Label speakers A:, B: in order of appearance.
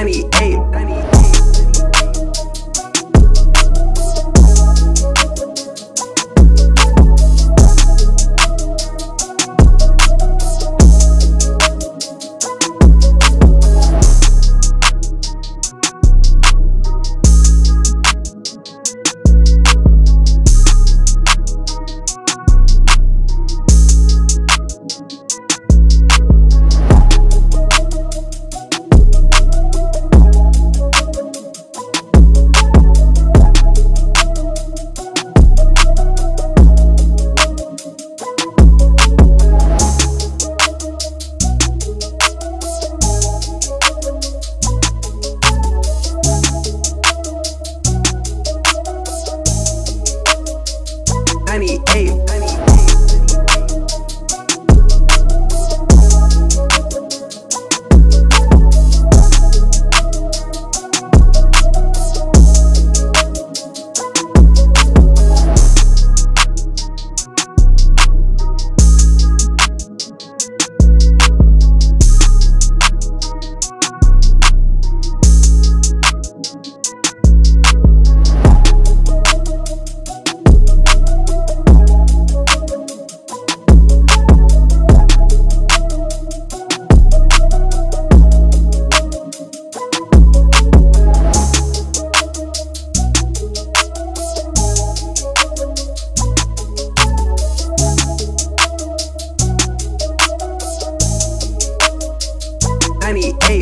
A: 98 98.